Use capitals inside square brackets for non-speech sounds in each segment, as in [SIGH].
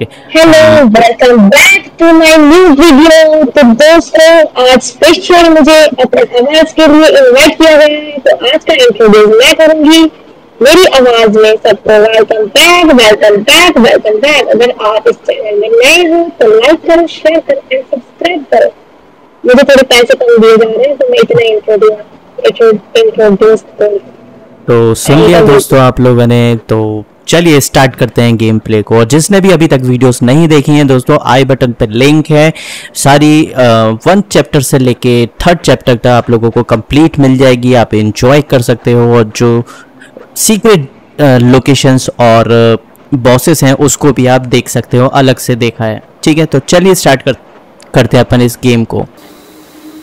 Hello welcome back to my new video तो दोस्तों आज स्पेशल मुझे अपने आवाज़ के लिए इनवाइट किया गया है। तो आज का इंट्रोड्यूस मैं करूँगी। मेरी आवाज़ में सबको welcome back welcome back welcome back अगर आप इस चैनल में नए हो तो लाइक करो शेयर करो एंड सब्सक्राइब करो। मुझे थोड़े पैसे कम दिए जा रहे हैं तो मैं इतना इंट्रोड्यूस इंट्रोड्यूस तो सुन लिया दोस्तों आप लोगों ने तो चलिए स्टार्ट करते हैं गेम प्ले को। और जिसने भी अभी तक वीडियोस नहीं देखी हैं दोस्तों आई बटन पर लिंक है। सारी वन चैप्टर से लेके थर्ड चैप्टर तक आप लोगों को कंप्लीट मिल जाएगी। आप इंजॉय कर सकते हो और जो सीक्रेट लोकेशंस और बॉसेस हैं, उसको भी आप देख सकते हो। अलग से देखा है। ठीक है तो चलिए स्टार्ट कर, करते हैं अपन इस गेम को।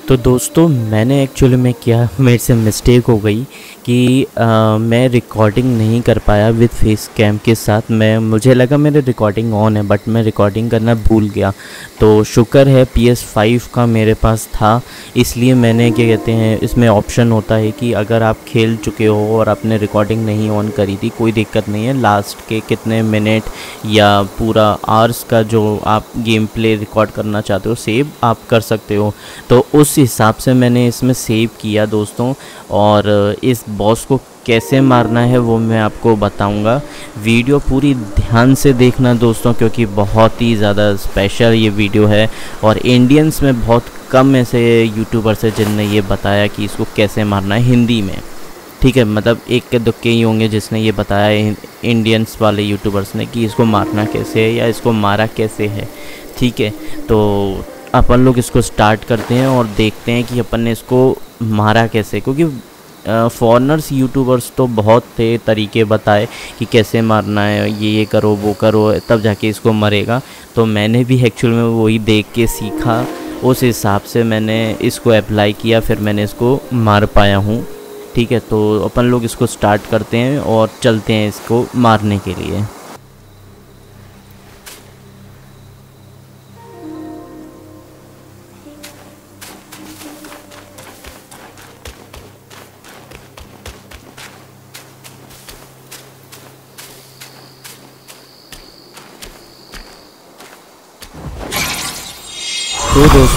तो दोस्तों मैंने एक्चुअली में क्या मेरे से मिस्टेक हो गई कि आ, मैं रिकॉर्डिंग नहीं कर पाया विद फेस कैम के साथ। मैं मुझे लगा मेरे रिकॉर्डिंग ऑन है बट मैं रिकॉर्डिंग करना भूल गया। तो शुक्र है पी एस फाइव का मेरे पास था। इसलिए मैंने क्या कहते हैं इसमें ऑप्शन होता है कि अगर आप खेल चुके हो और आपने रिकॉर्डिंग नहीं ऑन करी थी कोई दिक्कत नहीं है। लास्ट के कितने मिनट या पूरा आवर्स का जो आप गेम प्ले रिकॉर्ड करना चाहते हो सेव आप कर सकते हो। तो उस हिसाब से मैंने इसमें सेव किया दोस्तों और इस बॉस को कैसे मारना है वो मैं आपको बताऊँगा। वीडियो पूरी ध्यान से देखना दोस्तों क्योंकि बहुत ही ज़्यादा स्पेशल ये वीडियो है और इंडियंस में बहुत कम ऐसे यूट्यूबर्स हैं जिनने ये बताया कि इसको कैसे मारना है हिंदी में। ठीक है मतलब एक के दुक्के ही होंगे जिसने ये बताया इंडियंस वाले यूट्यूबर्स ने कि इसको मारना कैसे है या इसको मारा कैसे है। ठीक है तो अपन लोग इसको स्टार्ट करते हैं और देखते हैं कि अपन ने इसको मारा कैसे। क्योंकि फॉरनर्स यूट्यूबर्स तो बहुत थे, तरीके बताए कि कैसे मारना है, ये ये करो, वो करो, तब जाके इसको मरेगा। तो मैंने भी एक्चुअल में वही देख के सीखा। उस हिसाब से मैंने इसको अप्लाई किया, फिर मैंने इसको मार पाया हूँ। ठीक है तो अपन लोग इसको स्टार्ट करते हैं और चलते हैं इसको मारने के लिए।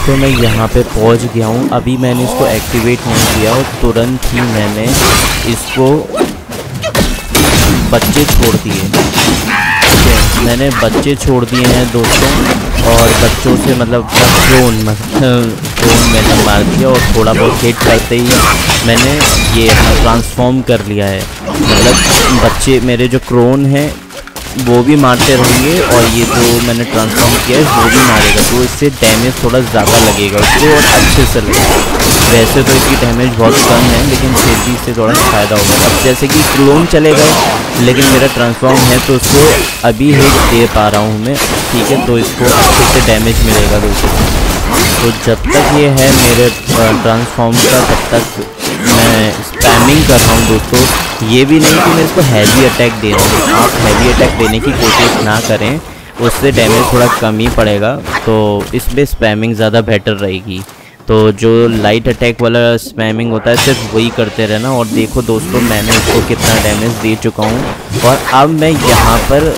दोस्तों मैं यहाँ पे पहुँच गया हूँ। अभी मैंने इसको एक्टिवेट नहीं किया और तुरंत ही मैंने इसको बच्चे छोड़ दिए। मैंने बच्चे छोड़ दिए हैं दोस्तों और बच्चों से मतलब ड्रोन ड्रोन मैंने मार दिया और थोड़ा बहुत हिट करते ही मैंने ये ट्रांसफॉर्म कर लिया है। मतलब बच्चे, मेरे जो क्रोन हैं वो भी मारते रहेंगे और ये जो मैंने ट्रांसफॉर्म किया है, वो भी मारेगा। तो इससे डैमेज थोड़ा ज़्यादा लगेगा उसको और अच्छे से लगेगा। वैसे तो इसकी डैमेज बहुत कम है, लेकिन फिर भी इससे थोड़ा फ़ायदा होगा। अब जैसे कि क्लोन चले गए, लेकिन मेरा ट्रांसफॉर्म है तो उसको अभी हिट दे पा रहा हूँ मैं। ठीक है तो इसको अच्छे से डैमेज मिलेगा दोस्तों तो जब तक ये है मेरे ट्रांसफॉर्म का, तब तक मैं स्पैमिंग कर रहा हूँ दोस्तों। ये भी नहीं कि मैं इसको हैवी अटैक दे रहा हूँ आप हैवी अटैक देने की कोशिश ना करें। उससे डैमेज थोड़ा कम ही पड़ेगा। तो इस पर स्पैमिंग ज़्यादा बेटर रहेगी। तो जो लाइट अटैक वाला स्पैमिंग होता है, सिर्फ़ वही करते रहना। और देखो दोस्तों, मैंने इसको कितना डैमेज दे चुका हूँ। और अब मैं यहाँ पर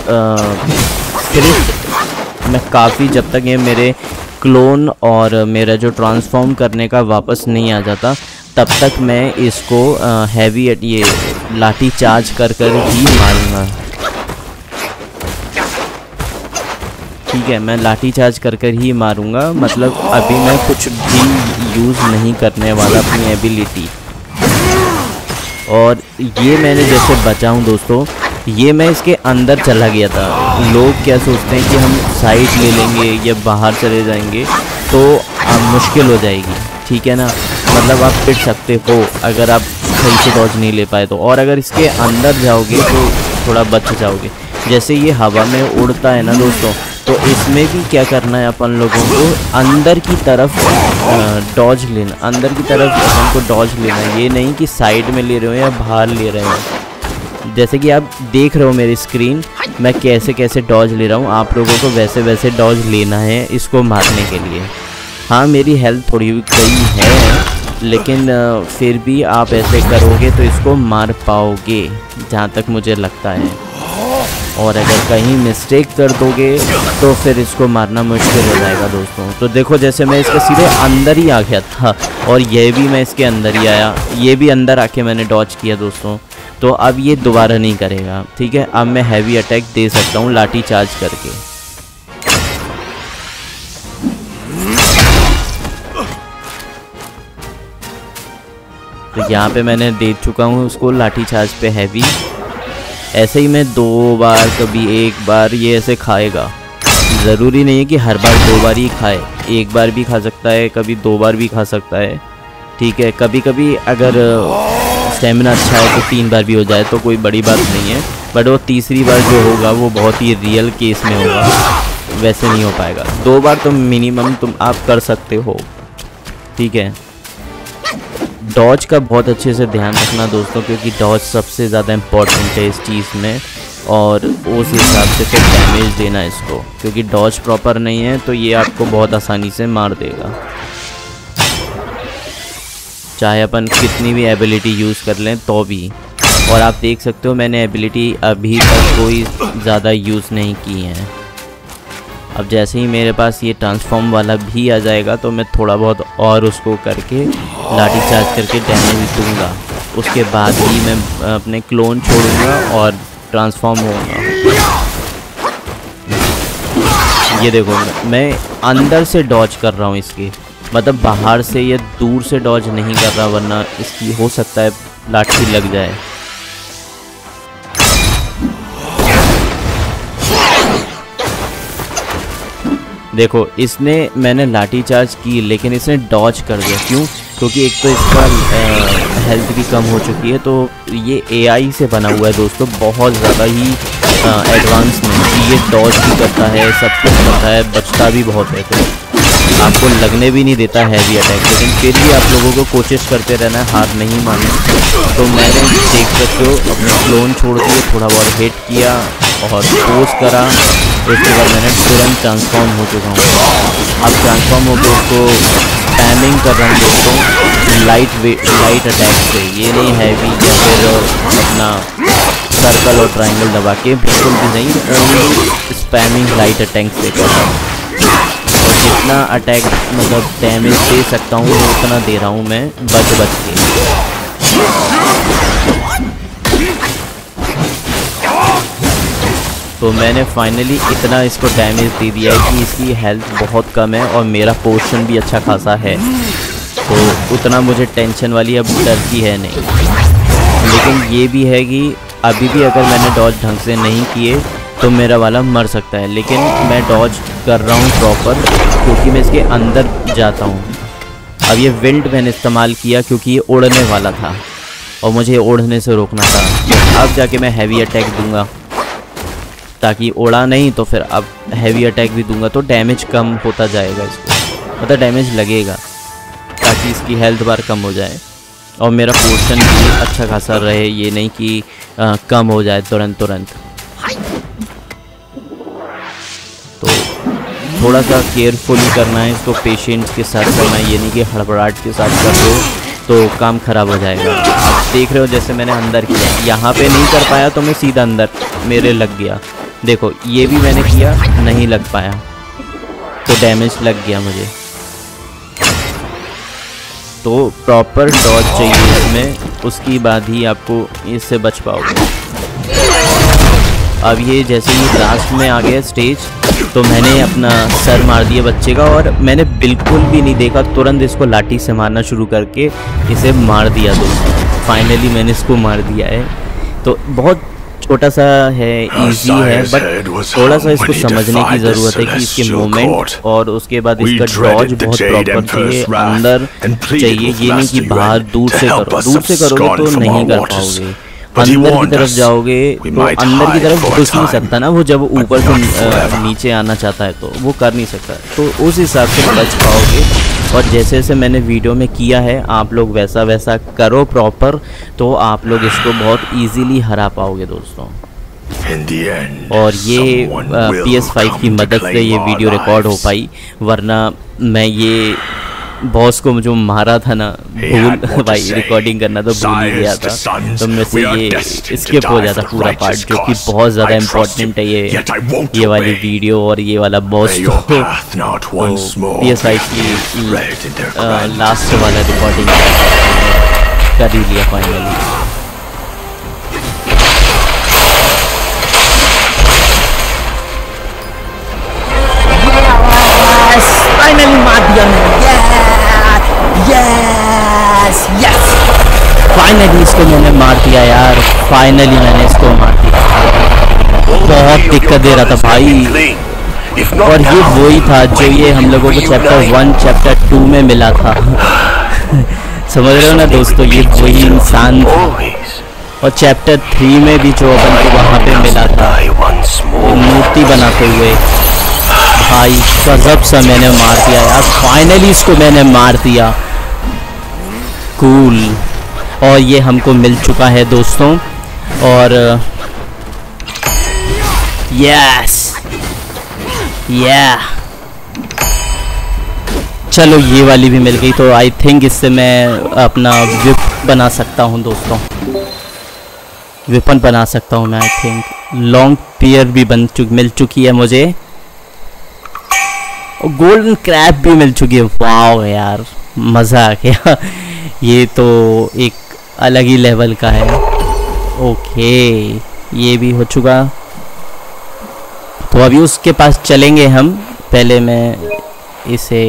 सिर्फ़ मैं काफ़ी जब तक ये मेरे क्लोन और मेरा जो ट्रांसफॉर्म करने का वापस नहीं आ जाता, तब तक मैं इसको हैवी ये लाठी चार्ज कर कर ही मारूँगा। ठीक है, मैं लाठी चार्ज कर कर ही मारूँगा मतलब अभी मैं कुछ भी यूज़ नहीं करने वाला अपनी एबिलिटी और ये मैंने जैसे बचा हूँ दोस्तों ये मैं इसके अंदर चला गया था। लोग क्या सोचते हैं कि हम साइड ले लेंगे या बाहर चले जाएँगे तो मुश्किल हो जाएगी। ठीक है ना? मतलब आप पिट सकते हो, अगर आप सही से डॉज नहीं ले पाए तो। और अगर इसके अंदर जाओगे तो थोड़ा बच जाओगे। जैसे ये हवा में उड़ता है ना दोस्तों तो इसमें भी क्या करना है अपन लोगों को? अंदर की तरफ़ डॉज लेना, अंदर की तरफ़ अपन को डॉज लेना ये नहीं कि साइड में ले रहे हो या बाहर ले रहे हो। जैसे कि आप देख रहे हो मेरी स्क्रीन मैं कैसे कैसे डॉज ले रहा हूँ। आप लोगों को वैसे वैसे डॉज लेना है इसको मारने के लिए। हाँ मेरी हेल्थ थोड़ी गई है, लेकिन फिर भी आप ऐसे करोगे तो इसको मार पाओगे, जहाँ तक मुझे लगता है। और अगर कहीं मिस्टेक कर दोगे तो फिर इसको मारना मुश्किल हो जाएगा दोस्तों। तो देखो, जैसे मैं इसके सीधे अंदर ही आ गया था, और यह भी मैं इसके अंदर ही आया। ये भी अंदर आके मैंने डॉच किया दोस्तों। तो अब ये दोबारा नहीं करेगा, ठीक है? अब मैं हैवी अटैक दे सकता हूँ, लाठी चार्ज करके। तो यहाँ पे मैंने दे चुका हूँ उसको, लाठी चार्ज पे हैवी ऐसे ही मैं दो बार, कभी एक बार ये ऐसे खाएगा। ज़रूरी नहीं है कि हर बार दो बार ही खाए। एक बार भी खा सकता है, कभी दो बार भी खा सकता है। ठीक है कभी कभी अगर स्टेमिना अच्छा है तो तीन बार भी हो जाए तो कोई बड़ी बात नहीं है। बट वो तीसरी बार जो होगा, वो बहुत ही रियल केस में होगा। वैसे नहीं हो पाएगा। दो बार तो मिनिमम तुम, आप कर सकते हो। ठीक है? डॉज का बहुत अच्छे से ध्यान रखना दोस्तों, क्योंकि डॉज सबसे ज़्यादा इंपॉर्टेंट है इस चीज़ में, और उस हिसाब से फिर डैमेज देना इसको। क्योंकि डॉज प्रॉपर नहीं है तो ये आपको बहुत आसानी से मार देगा। चाहे अपन कितनी भी एबिलिटी यूज़ कर लें तो भी। और आप देख सकते हो, मैंने एबिलिटी अभी तक कोई ज़्यादा यूज़ नहीं की है। अब जैसे ही मेरे पास ये ट्रांसफॉर्म वाला भी आ जाएगा तो मैं थोड़ा बहुत और उसको करके लाठी चार्ज करके डैमेज दूँगा। उसके बाद ही मैं अपने क्लोन छोड़ूँगा और ट्रांसफॉर्म होऊँगा। ये देखो, मैं अंदर से डॉज कर रहा हूँ इसकी। मतलब बाहर से ये दूर से डॉज नहीं कर रहा, वरना इसकी हो सकता है लाठी लग जाए। देखो, इसने, मैंने लाठी चार्ज की, लेकिन इसने डॉज कर दिया। क्यों? क्योंकि एक तो इसका हेल्थ भी कम हो चुकी है तो ये एआई से बना हुआ है दोस्तों, बहुत ज़्यादा ही एडवांस में ये डॉज भी करता है, सब कुछ करता है, बचता भी बहुत है। तो आपको लगने भी नहीं देता हैवी अटैक लेकिन फिर भी आप लोगों को कोशिश करते रहना, हार नहीं मानना। तो मैंने देख सकते हो, अपने क्लोन छोड़ दिए थोड़ा बहुत हिट किया और पोज करा। उसके बाद मैंने तुरंत ट्रांसफॉर्म हो चुका हूँ। अब ट्रांसफॉर्म होकर उसको स्पैमिंग कर रहा हूँ दोस्तों। लाइट वेट लाइट अटैक से ये नहीं हैवी या फिर अपना सर्कल और ट्राइंगल दबा के बिल्कुल भी नहीं स्पैमिंग लाइट अटैक से कर रहा हूँ। जितना अटैक मतलब डैमेज दे सकता हूँ, उतना दे रहा हूँ मैं बच बच के। तो मैंने फाइनली इतना इसको डैमेज दे दिया है कि इसकी हेल्थ बहुत कम है और मेरा पोर्शन भी अच्छा खासा है। तो उतना मुझे टेंशन वाली अब डर की है नहीं। लेकिन ये भी है कि अभी भी अगर मैंने डॉज ढंग से नहीं किए तो मेरा वाला मर सकता है लेकिन मैं डॉज कर रहा हूँ प्रॉपर क्योंकि मैं इसके अंदर जाता हूँ। अब ये विल्ट मैंने इस्तेमाल किया क्योंकि ये उड़ने वाला था और मुझे उड़ने से रोकना था। अब जाके मैं हैवी अटैक दूँगा ताकि उड़ा नहीं तो फिर अब हैवी अटैक भी दूँगा तो डैमेज कम होता जाएगा इसको। मतलब डैमेज लगेगा ताकि इसकी हेल्थ बार कम हो जाए और मेरा पोर्शन भी अच्छा खासा रहे ये नहीं कि आ, कम हो जाए तुरंत तुरंत थोड़ा सा केयरफुली करना है, इसको पेशेंट्स के साथ करना है, ये नहीं कि हड़बड़ाहट के साथ कर दो तो काम ख़राब हो जाएगा। आप देख रहे हो जैसे मैंने अंदर किया यहाँ पे नहीं कर पाया तो मैं सीधा अंदर, मेरे लग गया। देखो, ये भी मैंने किया, नहीं लग पाया। तो डैमेज लग गया मुझे। तो प्रॉपर डॉज चाहिए इसमें, उसकी बाद ही आपको इससे बच पाओगे। अब ये जैसे ही लास्ट में आ गया स्टेज तो मैंने अपना सर मार दिया बच्चे का और मैंने बिल्कुल भी नहीं देखा तुरंत इसको लाठी से मारना शुरू करके इसे मार दिया दोस्तों। फाइनली मैंने इसको मार दिया है। तो बहुत छोटा सा है इजी है बट थोड़ा सा इसको समझने की ज़रूरत है कि इसके मोमेंट और उसके बाद इसका डॉज बहुत प्रॉपर चाहिए अंदर चाहिए ये नहीं कि बाहर दूर से करो दूर से करोगे तो नहीं कर पाओगे। अंदर की तरफ़ जाओगे तो अंदर की तरफ़ घुस नहीं सकता ना वो जब ऊपर से नीचे आना चाहता है तो वो कर नहीं सकता। तो उस हिसाब से बच पाओगे। और जैसे जैसे मैंने वीडियो में किया है आप लोग वैसा वैसा करो प्रॉपर तो आप लोग इसको बहुत इजीली हरा पाओगे दोस्तों। End, और ये पी एस फाइव की मदद से ये वीडियो रिकॉर्ड हो पाई वरना मैं ये बॉस को जो मारा था ना भूल भाई रिकॉर्डिंग करना तो भूल ही गया था। तो मैं से ये स्किप हो जाता पूरा पार्ट जो कि बहुत ज़्यादा इम्पोर्टेंट है ये ये वाली वीडियो और ये वाला बॉस तो पी एस आई की लास्ट वाला रिकॉर्डिंग कर ही लिया फाइनली फाइनली फाइनली इसको मैंने मार दिया यार। फाइनली मैंने इसको मार दिया। बहुत दिक्कत दे रहा था भाई। और ये वही था जो ये हम लोगों को चैप्टर वन चैप्टर टू में मिला था। [LAUGHS] समझ रहे हो ना दोस्तों? ये वही इंसान और चैप्टर थ्री में भी जो अपन को वहाँ पे मिला था। मूर्ति बनाते हुए। भाई, गजब सा मैंने मार दिया यार। फाइनली इसको मैंने मार दिया। कूल और ये हमको मिल चुका है दोस्तों। और यस या चलो, ये वाली भी मिल गई तो आई थिंक इससे मैं अपना विप बना सकता हूँ दोस्तों। विपन बना सकता हूँ मैं आई थिंक लॉन्ग पियर भी बन चुकी, मिल चुकी है मुझे। और गोल्डन क्रैप भी मिल चुकी है। वाह यार, मज़ा आ गया। [LAUGHS] ये तो एक अलग ही लेवल का है। ओके ये भी हो चुका। तो अभी उसके पास चलेंगे हम। पहले मैं इसे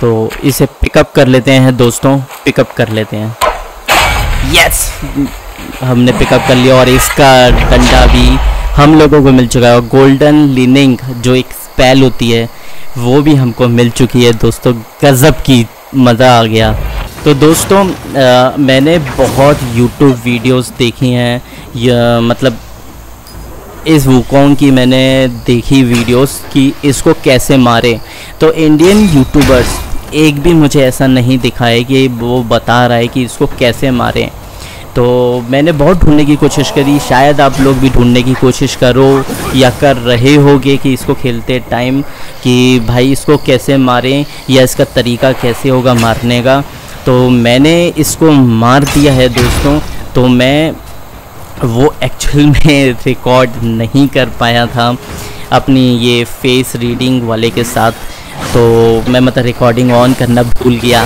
तो इसे पिकअप कर लेते हैं दोस्तों। पिकअप कर लेते हैं। यस हमने पिकअप कर लिया और इसका डंडा भी हम लोगों को मिल चुका है। और गोल्डन लिनिंग जो एक स्पेल होती है वो भी हमको मिल चुकी है। दोस्तों गज़ब की मज़ा आ गया। तो दोस्तों आ, मैंने बहुत यूट्यूब वीडियोस देखी हैं। या मतलब इस वुकोंग की मैंने देखी वीडियोस कि इसको कैसे मारे। तो इंडियन यूट्यूबर्स एक भी मुझे ऐसा नहीं दिखा है कि वो बता रहा है कि इसको कैसे मारें। तो मैंने बहुत ढूँढने की कोशिश करी, शायद आप लोग भी ढूँढने की कोशिश करो या कर रहे होगे कि इसको खेलते टाइम कि भाई इसको कैसे मारें या इसका तरीका कैसे होगा मारने का। तो मैंने इसको मार दिया है दोस्तों तो मैं वो एक्चुअल [LAUGHS] में रिकॉर्ड नहीं कर पाया था अपनी ये फेस रीडिंग वाले के साथ। तो मैं मतलब रिकॉर्डिंग ऑन करना भूल गया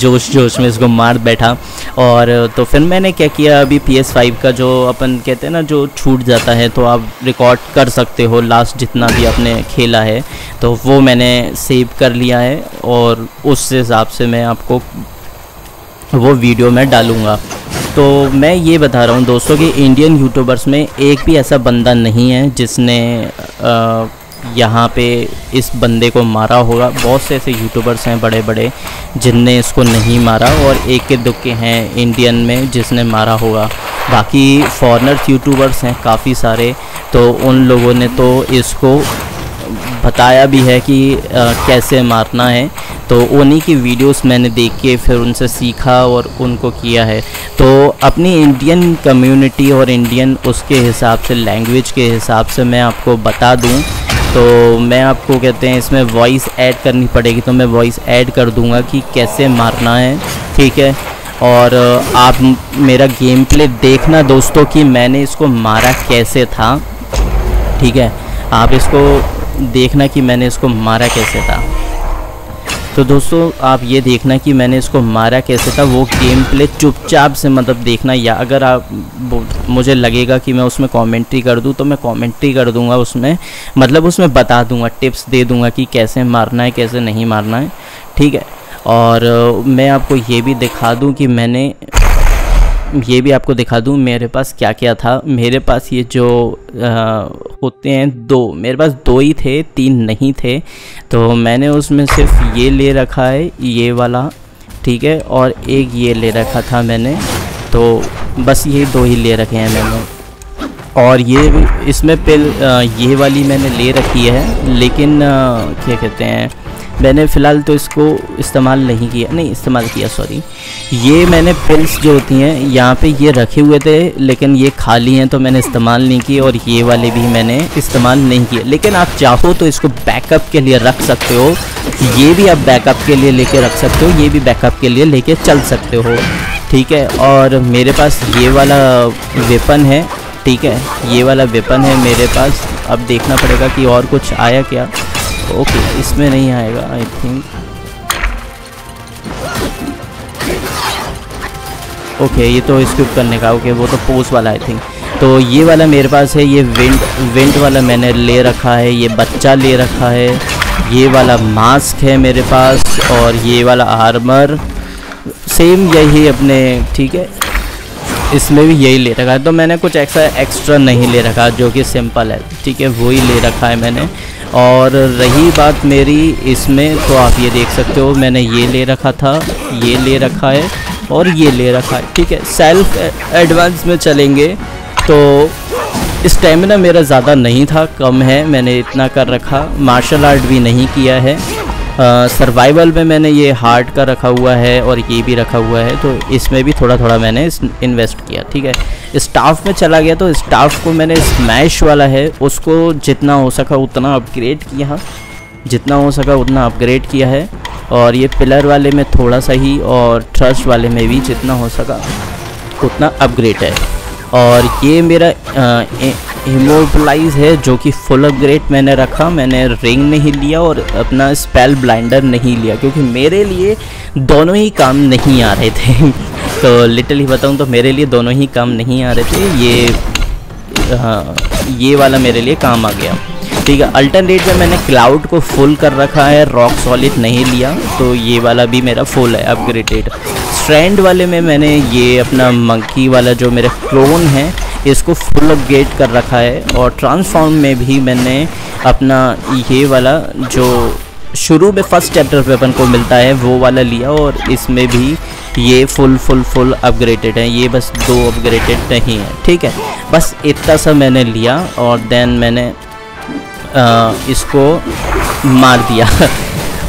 जोश जोश में इसको मार बैठा। और तो फिर मैंने क्या किया अभी पी एस फाइव का जो अपन कहते हैं ना जो छूट जाता है तो आप रिकॉर्ड कर सकते हो लास्ट जितना भी आपने खेला है। तो वो मैंने सेव कर लिया है और उस हिसाब से मैं आपको वो वीडियो में डालूँगा। तो मैं ये बता रहा हूँ दोस्तों कि इंडियन यूट्यूबर्स में एक भी ऐसा बंदा नहीं है जिसने आ, यहाँ पे इस बंदे को मारा होगा। बहुत से ऐसे यूट्यूबर्स हैं बड़े बड़े जिनने इसको नहीं मारा और एक के दुक्के हैं इंडियन में जिसने मारा होगा। बाकी फॉरनर्स यूट्यूबर्स हैं काफ़ी सारे तो उन लोगों ने तो इसको बताया भी है कि आ, कैसे मारना है। तो उन्हीं की वीडियोस मैंने देख के फिर उनसे सीखा और उनको किया है। तो अपनी इंडियन कम्युनिटी और इंडियन उसके हिसाब से लैंग्वेज के हिसाब से मैं आपको बता दूँ तो मैं आपको कहते हैं, इसमें वॉइस ऐड करनी पड़ेगी तो मैं वॉइस ऐड कर दूँगा कि कैसे मारना है, ठीक है? और आप मेरा गेम प्ले देखना दोस्तों कि मैंने इसको मारा कैसे था, ठीक है? आप इसको देखना कि मैंने इसको मारा कैसे था। तो दोस्तों, आप ये देखना कि मैंने इसको मारा कैसे था, वो गेम प्ले चुपचाप से मतलब देखना, या अगर आप मुझे लगेगा कि मैं उसमें कमेंट्री कर दूँ तो मैं कमेंट्री कर दूँगा उसमें। मतलब उसमें बता दूँगा टिप्स दे दूँगा कि कैसे मारना है, कैसे नहीं मारना है। ठीक है? और मैं आपको ये भी दिखा दूँ कि मैंने, ये भी आपको दिखा दूँ मेरे पास क्या क्या था। मेरे पास ये जो होते हैं दो। मेरे पास दो ही थे, तीन नहीं थे। तो मैंने उसमें सिर्फ़ ये ले रखा है, ये वाला, ठीक है? और एक ये ले रखा था मैंने। तो बस ये दो ही ले रखे हैं मैंने। और ये इसमें पिल ये वाली मैंने ले रखी है, लेकिन क्या कहते हैं मैंने फ़िलहाल तो इसको इस्तेमाल नहीं किया, नहीं, इस्तेमाल किया सॉरी ये मैंने पिल्स जो होती हैं, यहाँ पे ये रखे हुए थे, लेकिन ये खाली हैं तो मैंने इस्तेमाल नहीं किए और ये वाले भी मैंने इस्तेमाल नहीं किए। लेकिन आप चाहो तो इसको बैकअप के लिए रख सकते हो। ये भी आप बैकअप के लिए लेके रख सकते हो, ये भी बैकअप के लिए लेके चल सकते हो। ठीक है, और मेरे पास ये वाला वेपन है, ठीक है, ये वाला वेपन है मेरे पास। अब देखना पड़ेगा कि और कुछ आया क्या। ओके इसमें नहीं आएगा आई थिंक ओके ये तो स्किप करने का ओके वो तो पोस्ट वाला आई थिंक तो ये वाला मेरे पास है, ये विंड विंड वाला मैंने ले रखा है, ये बच्चा ले रखा है. ये वाला मास्क है मेरे पास, और ये वाला आर्मर सेम यही अपने, ठीक है. इसमें भी यही ले रखा है. तो मैंने कुछ एक्स्ट्रा एक्स्ट्रा नहीं ले रखा, जो कि सिंपल है. ठीक है वही ले रखा है मैंने. और रही बात मेरी इसमें तो आप ये देख सकते हो, मैंने ये ले रखा था, ये ले रखा है और ये ले रखा है, ठीक है? सेल्फ एडवांस में चलेंगे तो स्टेमिना मेरा ज़्यादा नहीं था, कम है, मैंने इतना कर रखा मार्शल आर्ट भी नहीं किया है। सर्वाइवल में मैंने ये हार्ट का रखा हुआ है और ये भी रखा हुआ है तो इसमें भी थोड़ा थोड़ा मैंने इन्वेस्ट किया, ठीक है? स्टाफ में चला गया तो स्टाफ को मैंने स्मैश वाला है, उसको जितना हो सका उतना अपग्रेड किया जितना हो सका उतना अपग्रेड किया है, और ये पिलर वाले में थोड़ा सा ही और ट्रस्ट वाले में भी जितना हो सका उतना अपग्रेड है। और ये मेरा इमोबलाइज है, जो कि फुल अपग्रेड मैंने रखा, मैंने रिंग नहीं लिया और अपना स्पेल ब्लाइंडर नहीं लिया, क्योंकि मेरे लिए दोनों ही काम नहीं आ रहे थे। [LAUGHS] तो लिटरली बताऊँ तो मेरे लिए दोनों ही काम नहीं आ रहे थे, ये हाँ ये वाला मेरे लिए काम आ गया। ठीक है अल्टरनेट में मैंने क्लाउड को फुल कर रखा है रॉक सॉलिड नहीं लिया तो ये वाला भी मेरा फुल है अपग्रेडेड स्ट्रैंड वाले में मैंने ये अपना मंकी वाला जो मेरा क्लोन है इसको फुल अपग्रेड कर रखा है और ट्रांसफॉर्म में भी मैंने अपना ये वाला जो शुरू में फ़र्स्ट चैप्टर पे अपन को मिलता है वो वाला लिया और इसमें भी ये फुल फुल फुल अपग्रेडेड है। ये बस दो अपग्रेडेड नहीं है ठीक है? बस इतना सा मैंने लिया और देन मैंने आ, इसको मार दिया। [LAUGHS]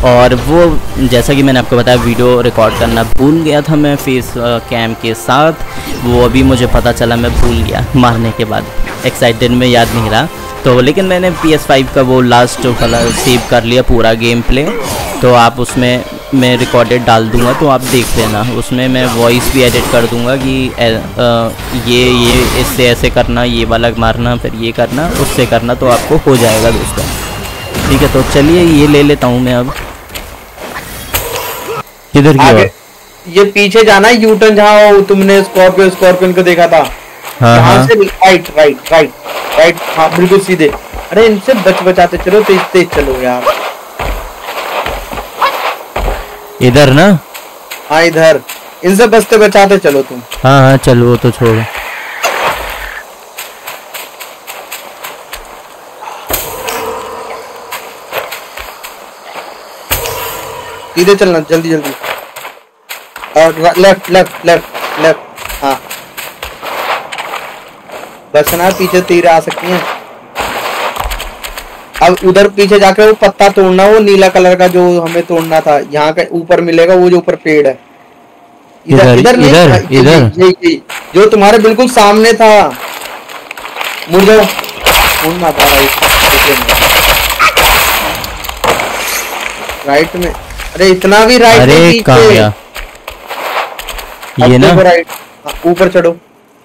और वो जैसा कि मैंने आपको बताया वीडियो रिकॉर्ड करना भूल गया था मैं फेस कैम के साथ। वो अभी मुझे पता चला मैं भूल गया मारने के बाद। एक्साइटेड में याद नहीं रहा। तो लेकिन मैंने पी एस फाइव का वो लास्ट वाला सेव कर लिया पूरा गेम प्ले तो आप उसमें मैं रिकॉर्डेड डाल दूँगा तो आप देख लेना। उसमें मैं वॉइस भी एडिट कर दूँगा कि ए, आ, ये ये इससे ऐसे करना ये वाला मारना फिर ये करना उससे करना तो आपको हो जाएगा दोस्तों। ठीक है तो चलिए ये ले लेता हूँ मैं अब। किधर गया ये पीछे जाना है यूटर्न जहाँ तुमने स्कॉर्पियो स्कॉर्पियन को देखा था। हाँ, हाँ. से राइट राइट राइट राइट हाँ बिल्कुल सीधे। अरे इनसे बच बचाते चलो तेज तेज चलो यार। इधर ना? हाँ इधर। इनसे बचते बचाते चलो तुम। हाँ हाँ चलो वो तो छोड़ो। सीधे चलना जल्दी जल्दी। और लेफ़्ट लेफ़्ट लेफ़्ट लेफ़्ट हाँ। बचना पीछे तीर आ सकती हैं। अब उधर पीछे जाके वो पत्ता तोड़ना वो नीला कलर का जो हमें तोड़ना था यहाँ का ऊपर मिलेगा वो जो ऊपर पेड़ है। इधर इधर इधर इधर जो तुम्हारे बिल्कुल सामने था। मुड़ जाओ। मुड़ना था राइट में। अरे इतना भी राइट अरे कहाँ गया ये ना? हाँ, ऊपर चढ़ो।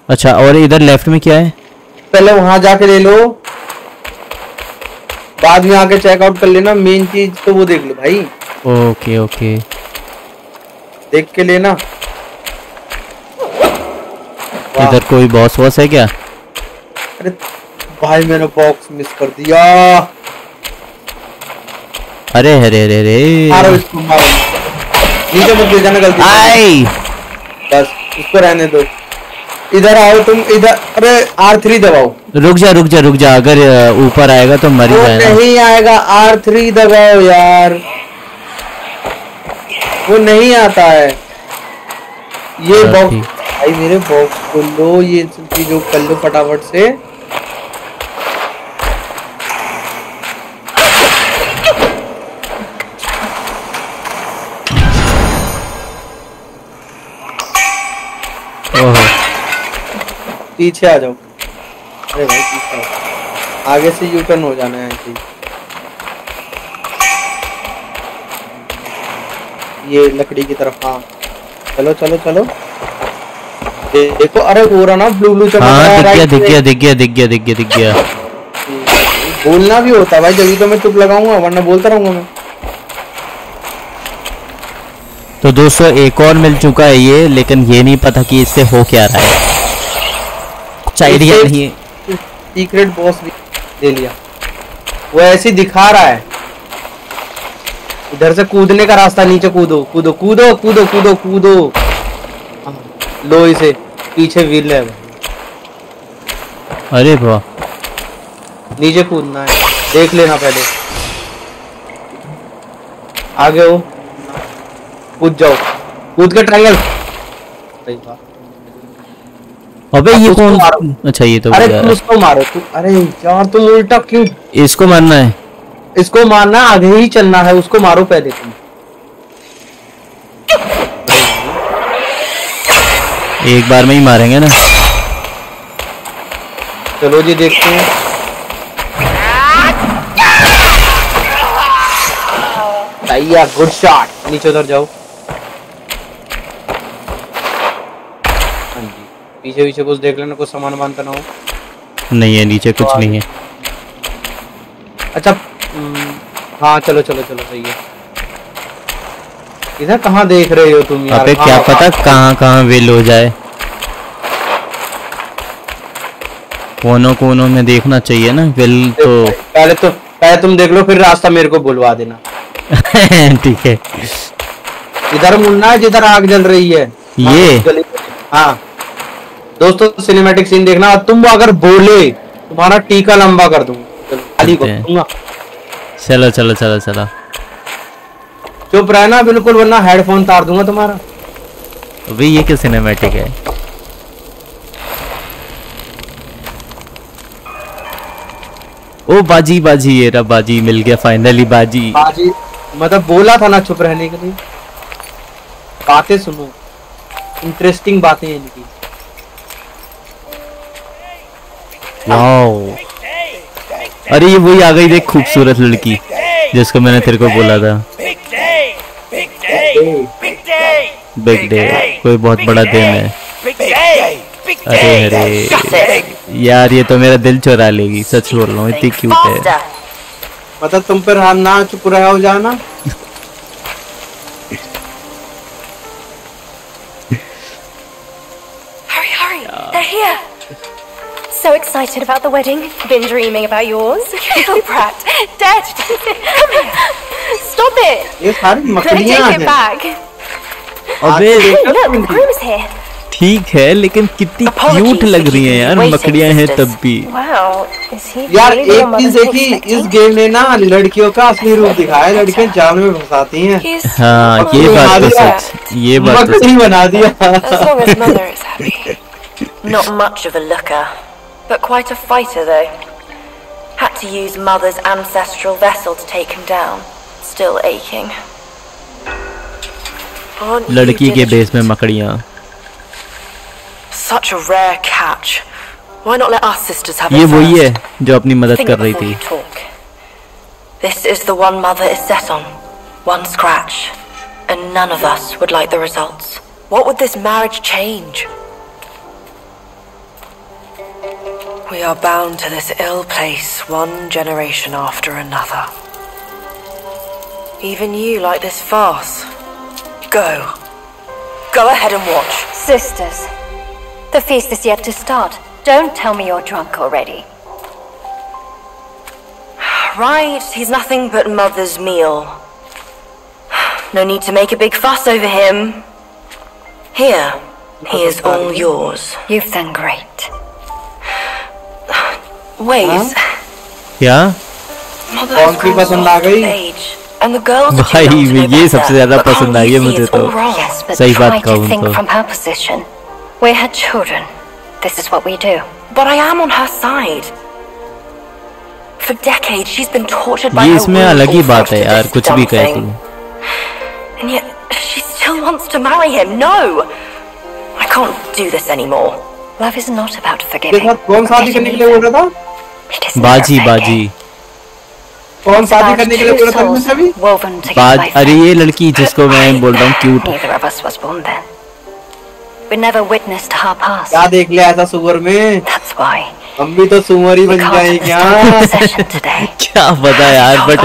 अच्छा और इधर लेफ़्ट में क्या है? पहले वहाँ जाके ले लो। बाद में आके चेकआउट कर लेना मेन चीज़ तो वो देख लो भाई। ओके ओके देख के लेना। इधर कोई बॉस वॉस है क्या? अरे भाई मैंने बॉक्स मिस कर दिया। अरे अरे अरे अरे। मारो इसको मारो। नीचे मत जाना गलती आई बस इसको रहने दो। इधर आओ तुम इधर अरे आर थ्री दबाओ। रुक जा रुक जा रुक जा अगर ऊपर आएगा तो मर जाएगा। नहीं आएगा आर थ्री दबाओ यार। वो नहीं आता है। ये बॉक्स भाई मेरे बॉक्स खोल लो ये चीज़ों कर लो फटाफट से। पीछे आ जाओ। अरे भाई पीछे आगे से यू टर्न हो जाना है ऐसे ये लकड़ी की तरफ़ हाँ। चलो चलो चलो। देखो अरे वो रहा ना ब्लू ब्लू चमक हाँ रहा है दिख गया दिख गया दिख गया दिख गया दिख गया दिख गया। बोलना भी होता है भाई जब तो मैं चुप लगाऊँगा वरना बोलता रहूँगा मैं। तो दोस्तों एक और मिल चुका है ये लेकिन ये नहीं पता कि इससे हो क्या रहा है। आइडिया इससे- नहीं? है सीक्रेट बॉस भी ले लिया। वो ऐसे दिखा रहा है। इधर से कूदने का रास्ता नीचे कूदो कूदो कूदो कूदो कूदो कूदो। हाँ, लो इसे पीछे व्हील है अरे वाह। नीचे कूदना है। देख लेना पहले। आगे हो। कूद जाओ। कूद के ट्रायंगल। अबे ये कौन अच्छा ये तो अरे। तुम उसको मारो तू अरे यार तुम उल्टा क्यों इसको मारना है। इसको मारना आगे ही चलना है उसको मारो पहले तुम। एक बार में ही मारेंगे ना। चलो जी देखते हैं। गुड शॉट नीचे उधर जाओ हाँ जी पीछे पीछे कुछ देख लेना कुछ सामान वामान तो ना हो। नहीं है नीचे कुछ नहीं है। अच्छा हम्म, हाँ चलो चलो चलो सही है। इधर कहाँ देख रहे हो तुम यार? अबे क्या हाँ, पता हाँ, कहाँ कहाँ वेल हो जाए। कोनों कोनों में देखना चाहिए ना वेल तो पहले तो पहले तुम देख लो फिर रास्ता मेरे को बुलवा देना। [LAUGHS] ठीक है। इधर मुड़ना है जिधर आग जल रही है। हाँ, ये? हाँ। दोस्तों सिनेमैटिक सीन देखना। और तुम अगर बोले तुम्हारा टीका लंबा कर दूँगा। चलो, खाली कर दूँगा चलो चलो चलो चलो। चुप रहना बिल्कुल वरना हेडफोन तार दूँगा तुम्हारा। अबे ये क्या सिनेमैटिक है? ओ बाजी बाजी ये रहा बाजी मिल गया फाइनली बाजी। बाजी मतलब बोला था ना चुप रहने के लिए। बातें सुनो। इंटरेस्टिंग बातें हैं इनकी। अरे ये वही आ गई देख खूबसूरत लड़की जिसको मैंने तेरे को बोला था! बिग डे कोई बहुत बड़ा दिन है अरे अरे यार ये तो मेरा दिल चुरा लेगी सच बोल रहा हूँ इतनी क्यूट है मतलब तुम पर हम ना चुप रहे हो जाना Hurry, hurry! They're here! So excited about the wedding. Been dreaming about yours. Little [LAUGHS] brat. Dead. Come here. Stop it. ये सारी They मकड़ियां take it हैं back. अबे Hey, look, the groom's here. ठीक है लेकिन कितनी क्यूट लग रही है यार मकड़ियां हैं तब भी Wow. Is he यार really your एक चीज mother's देखी expecting? इस गेम ने ना लड़कियों का असली रूप दिखाया है लड़कियां जाल में फंसाती हैं He's हाँ Oh, ये बात तो yeah. सच ये बात तो सच मकड़ी बना दिया As long as mother is happy. [LAUGHS] Not much of a looker, but quite a fighter though. Had to use mother's ancestral vessel to take him down. Still aching. Aren't you लड़की के diligent? Base में मकड़ियां Such a rare catch. Why not let us sisters have ये it वही first? है जो अपनी मदद Think कर रही before थी you talk. This is the one mother is set on. One scratch. And none of us would like the results. What would this marriage change? We are bound to this ill place one generation after another. Even you like this farce. Go. Go ahead and watch. Sisters, the feast is yet to start. Don't tell me you're drunk already. [SIGHS] Right, he's nothing but mother's meal. [SIGHS] No need to make a big fuss over him. Here, he is all yours. You've done great. Wait, क्या mother कौन has C grown पसंद आ soft गई? with age, and the girls are too भाई young to know ये सबसे better, ज्यादा but पसंद can't I you है see मुझे it's तो all wrong? Yes, but सही try बात to कहूँ think तो from her position. We're her children. This is what we do. But I am on her side. For decades, she's been tortured by ये her इसमें womb अलग ही all बात forced है to यार this कुछ dumb भी कहे thing. तू And yet, she still wants to marry him. No! I can't do this anymore. Love is not about forgiving कौन शादी करने के लिए बोल रहा था? बाजी बाजी। कौन शादी करने के लिए बोल रहा था अभी बाद अरे ये लड़की जिसको मैं बोल रहा हूँ cute we never witnessed her पास क्या देख लिया था सुबह में? दैट्स व्हाई हम भी तो सुमरी बन जाए क्या [LAUGHS] क्या पता यार बट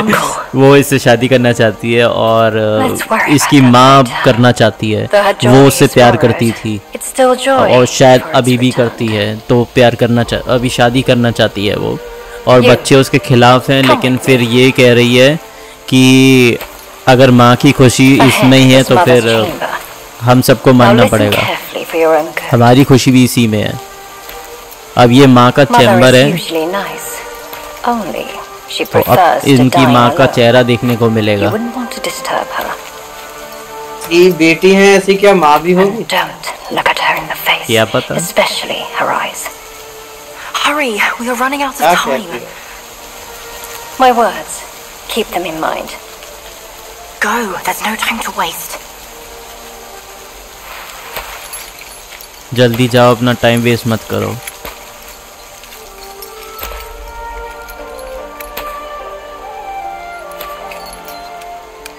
वो इससे शादी करना चाहती है और uh, इसकी माँ करना चाहती है। वो उससे प्यार करती थी। और शायद अभी भी करती है तो प्यार करना अभी शादी करना चाहती है वो। और बच्चे उसके खिलाफ हैं लेकिन फिर ये कह रही है कि अगर माँ की खुशी इसमें ही है तो फिर हम सबको मानना पड़ेगा। हमारी खुशी भी इसी में है। अब ये माँ का चैम्बर है तो अब इनकी माँ का चेहरा देखने को मिलेगा. ये बेटी है ऐसी क्या माँ भी होगी. क्या पता? Hurry, we are running out of time. है My words. Keep them in mind. Go, there's no time to waste. जल्दी जाओ अपना टाइम वेस्ट मत करो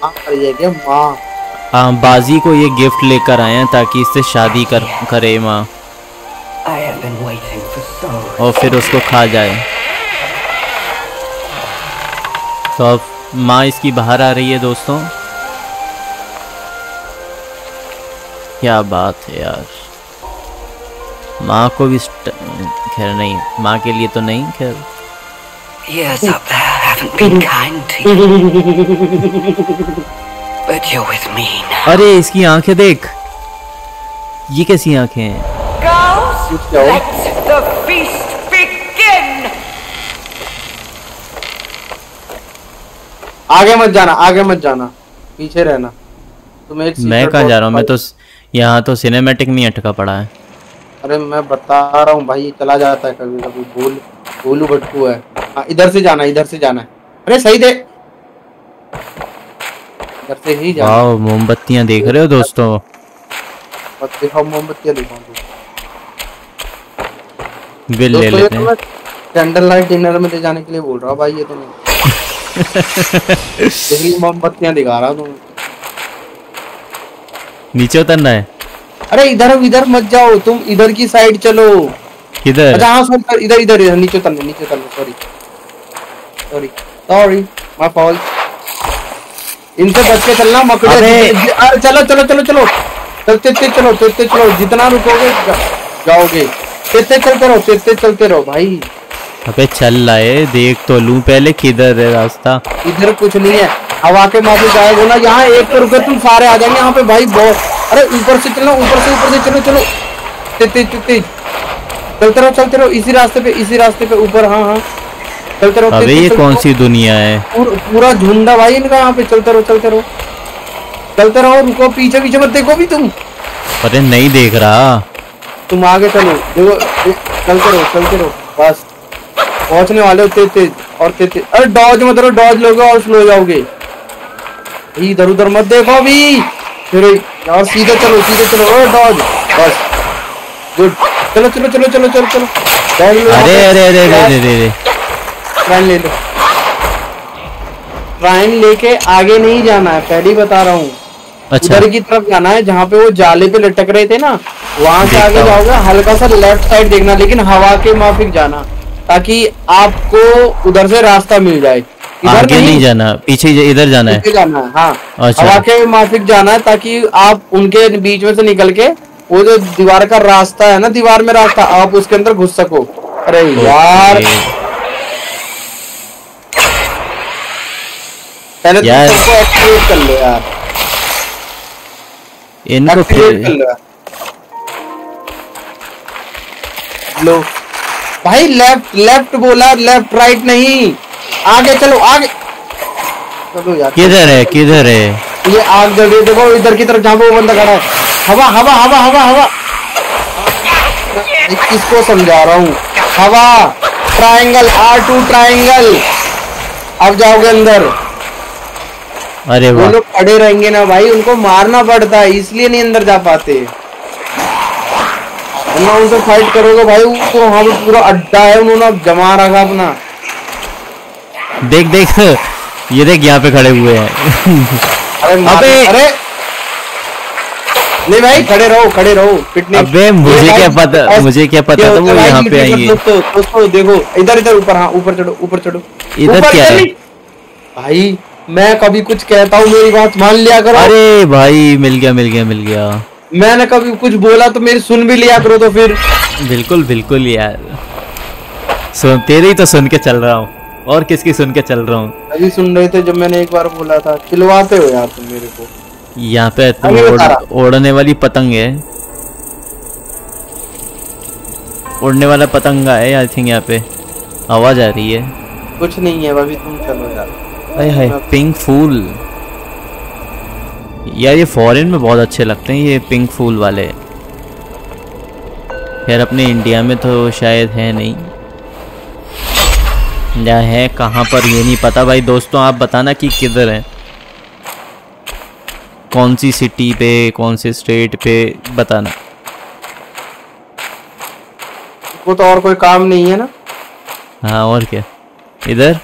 ये क्या माँ। हाँ बाजी को ये गिफ्ट लेकर आए हैं ताकि इससे शादी कर करे माँ। और फिर उसको खा जाए। तो अब माँ इसकी बाहर आ रही है दोस्तों। क्या बात है यार। माँ को भी खैर नहीं माँ के लिए तो नहीं खैर। Haven't been kind to you. But you're with me now. अरे इसकी आँखें देख। ये कैसी आँखें हैं? Girls, कुछ the feast begin! आगे मत जाना आगे मत जाना। पीछे रहना। तुम एक मैं कहाँ जा रहा हूँ? मैं तो यहाँ तो सिनेमैटिक में अटका पड़ा है। अरे मैं बता रहा हूँ भाई चला जाता है कभी कभी भूल भूलू भटकू है। हाँ इधर से जाना इधर से जाना है। अरे सही दे। इधर से ही जाना वाह मोमबत्तियाँ देख रहे हो दोस्तों? दिखाओ मोमबत्तियाँ दिखाओ बिल ले लेते तो हैं। कैंडल लाइट डिनर में ले जाने के लिए बोल रहा हूँ भाई ये तो नहीं। [LAUGHS] मोमबत्तियाँ दिखा रहा हूँ। नीचे उतरना है। अरे इधर इधर मत जाओ तुम इधर की साइड चलो। किधर अच्छा हाँ सॉरी इधर इधर इधर नीचे उतरना नीचे उतरना sorry sorry sorry my fault इनसे बच के चलना मकड़े अरे चलो चलो चलो चलो। चलते चलते चलो चलते चलो जितना रुकोगे जाओगे। तेज चलते रहो तेज चलते रहो भाई। अबे चल रहा है देख तो लूँ पहले किधर है रास्ता? इधर कुछ नहीं है। हवा के माफ़ी गायब होना यहाँ एक तो रुके तुम सारे आ जाएँगे यहाँ पे भाई बहुत अरे ऊपर से चलो ऊपर से ऊपर से चलो चलो। तेज तेज तेज तेज चलते रहो चलते रहो इसी रास्ते पे इसी रास्ते पे ऊपर हाँ हाँ। चलते रहो अबे ये कौन सी दुनिया है? पूरा झुंडा भाई इनका यहाँ पे चलते रहो चलते रहो। चलते रहो रुको पीछे पीछे मत देखो भी तुम। अरे नहीं देख रहा। तुम आगे चलो देखो चलते रहो चलते रहो बस। पहुँचने वाले हो तेज तेज और तेज तेज अरे डॉज मत करो डॉज लोगे और स्लो जाओगे। इधर उधर मत देखो अभी। फिर और सीधे चलो सीधे चलो। ओ डॉज बस। गुड चलो चलो चलो चलो चलो चलो। अरे अरे अरे अरे अरे अरे अरे। ट्राइन ले लो। ट्राइन लेके आगे नहीं जाना है पहले ही बता रहा हूँ। अच्छा। उधर की तरफ़ जाना है जहाँ पे वो जाले पे लटक रहे थे ना वहाँ से आगे जाओगे हल्का सा लेफ़्ट साइड देखना लेकिन हवा के माफिक जाना। ताकि आपको उधर से रास्ता मिल जाए। इधर आगे नहीं जाना पीछे इधर जाना है। जाना है हाँ। अच्छा। हवा के माफिक जाना है ताकि आप उनके बीच में से निकल के वो जो दीवार का रास्ता है ना दीवार में रास्ता आप उसके अंदर घुस सको। अरे यार। पहले यार। सबको एक्टिवेट कर लो यार। इनको एक्टिवेट कर फिर लो। लो। भाई लेफ़्ट लेफ़्ट बोला लेफ़्ट राइट नहीं। आगे चलो आगे। चलो यार। किधर है किधर है? ये आग जल रही देखो इधर की तरफ़ जहाँ वो बंदा खड़ा है। हवा हवा हवा हवा हवा। किसको समझा रहा हूँ? हवा ट्रायंगल आर टू ट्रायंगल अब जाओगे अंदर। अरे वो लोग खड़े रहेंगे ना भाई उनको मारना पड़ता है इसलिए नहीं अंदर जा पाते। वरना उनसे फाइट करोगे भाई वो तो वहाँ पे पूरा अड्डा है उन्होंने जमा रखा अपना। देख देख ये देख यहाँ पे खड़े हुए हैं। अरे अबे! अरे! नहीं भाई खड़े रहो खड़े रहो फिटनेस अबे, मुझे क्या पता- मुझे क्या पता था वो यहाँ पे आएँगे। दोस्तों दोस्तों देखो इधर इधर ऊपर हाँ ऊपर चढ़ो ऊपर चढ़ो। इधर क्या है? भाई मैं कभी कुछ कहता हूँ मेरी बात मान लिया करो। अरे भाई मिल गया मिल गया मिल गया। मैंने कभी कुछ बोला तो मेरी सुन भी लिया करो तो फिर। बिल्कुल बिल्कुल यार। सुन तेरी ही तो सुन के चल रहा हूँ। और किसकी सुन के चल रहा हूँ? अभी सुन रहे थे जब मैंने एक बार बोला था चिल्वाते हो यार तुम मेरे को। यहाँ पे तुम बता उड़ने वाली पतंग है। उड़ने वाला पतंगा है आई थिंक यहाँ पे। आवाज़ आ रही है। कुछ नहीं है अभी तुम चलो यार। अरे हाय पिंक फूल यार ये फॉरेन में बहुत अच्छे लगते हैं ये पिंक फूल वाले। खैर अपने इंडिया में तो शायद है नहीं। या है कहाँ पर ये नहीं पता। भाई दोस्तों आप बताना कि किधर है। कौन सी सिटी पे कौन से स्टेट पे बताना। वो तो और कोई काम नहीं है ना। हाँ और क्या। इधर?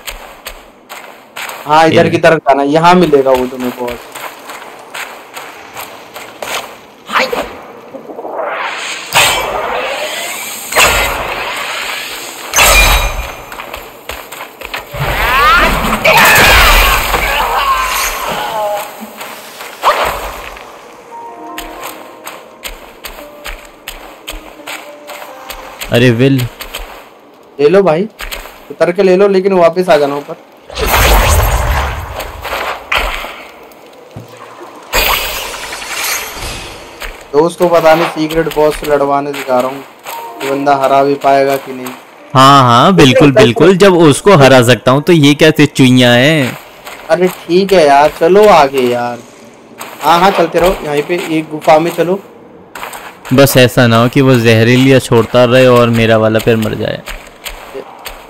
हाँ इधर की तरफ़ जाना यहाँ मिलेगा वो तुम्हें बहुत अरे विल। ले लो भाई। उतर के ले लो लेकिन वापस आ जाना ऊपर। दोस्तों पता नहीं सीक्रेट बॉस से लड़वाने दिखा रहा हूँ। ये बंदा हरा भी पाएगा कि नहीं। हाँ हाँ बिल्कुल बिल्कुल। जब उसको हरा सकता हूँ तो ये कैसे चुईया है? अरे ठीक है यार चलो आगे यार। हाँ हाँ चलते रहो। यहीं पे एक गुफा में चलो। बस ऐसा ना हो कि वो जहरीलिया छोड़ता रहे और मेरा वाला फिर मर जाए।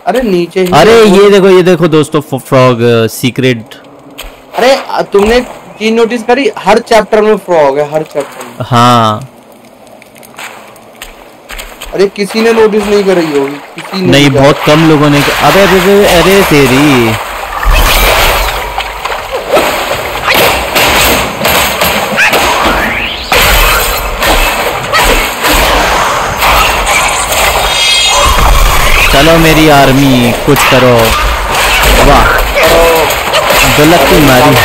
अरे नीचे ही अरे ये देखो ये देखो दोस्तों फ्रॉग सीक्रेट अरे तुमने चीज़ नोटिस करी? हर चैप्टर में फ्रॉग है हर चैप्टर में। हाँ। अरे किसी ने नोटिस नहीं करी होगी किसी ने नहीं बहुत कम लोगों ने अबे अबे अरे तेरी। चलो मेरी आर्मी, कुछ करो। वाह दुलक्की मारी।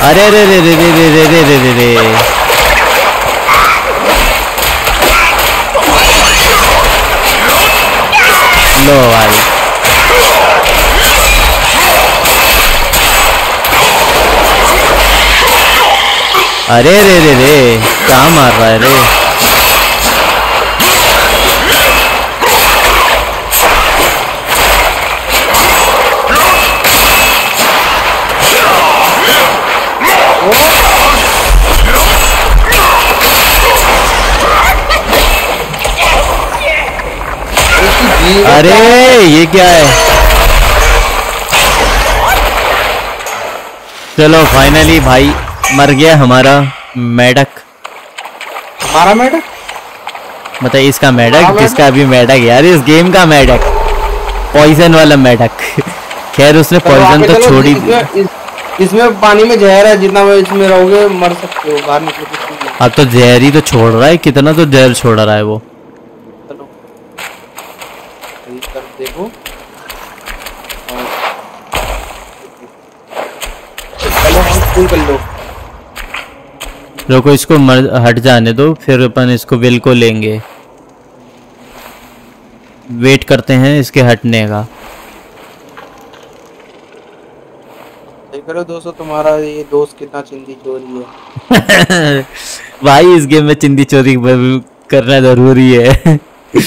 अरे, रे रे रे रे रे रे रे रे रे रे। लो भाई। अरे रे रे रे, क्या मार रहा है रे? अरे, ये क्या है? चलो फाइनली भाई मर गया हमारा मेढक। हमारा मैडम मतलब इसका मेढक मेढक। जिसका अभी मेढक यार इस गेम का मेढक। पॉइजन वाला मेढक। खैर उसने पॉइजन तो छोड़ ही दिया इसमें इसमें पानी में जहर है जितना इसमें रहोगे मर सकते हो बाहर निकलो है। अब तो जहर ही तो छोड़ रहा है कितना तो जहर छोड़ रहा है वो। चलो देखो। कर लो। रुको इसको मर हट जाने दो फिर अपन इसको विल को लेंगे। वेट करते हैं इसके हटने का। देख रहे हो दोस्तों तुम्हारा ये दोस्त कितना चिंदी चोरी है। [LAUGHS] भाई इस गेम में चिंदी चोरी करना ज़रूरी है। [LAUGHS]